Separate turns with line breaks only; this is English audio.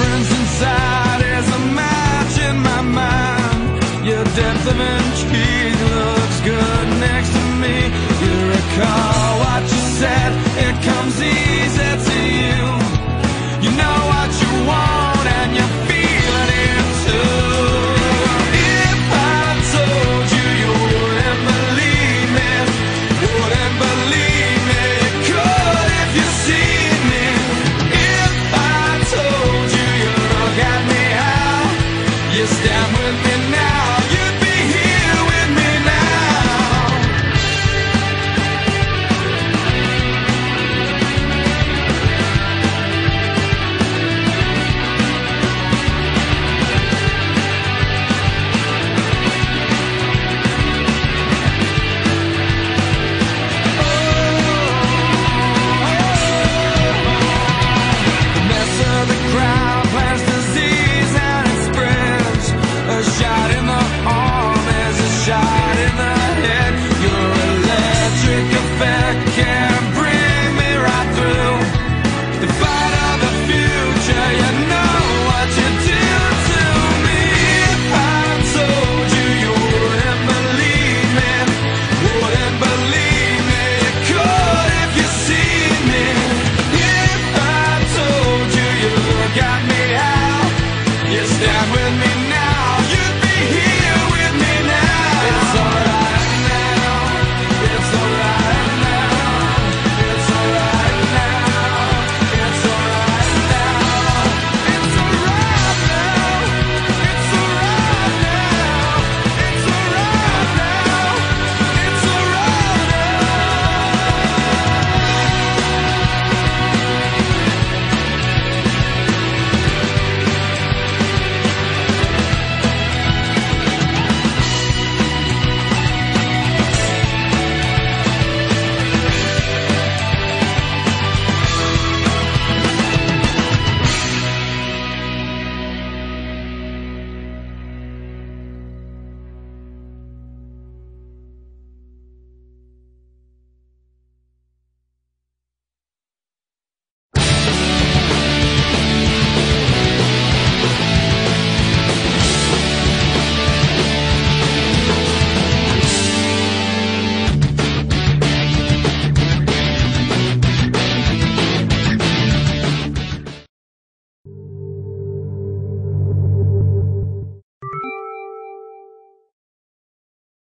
difference inside is a match in my mind. Your depth of intrigue looks good next to me. You recall what you said, it comes easy.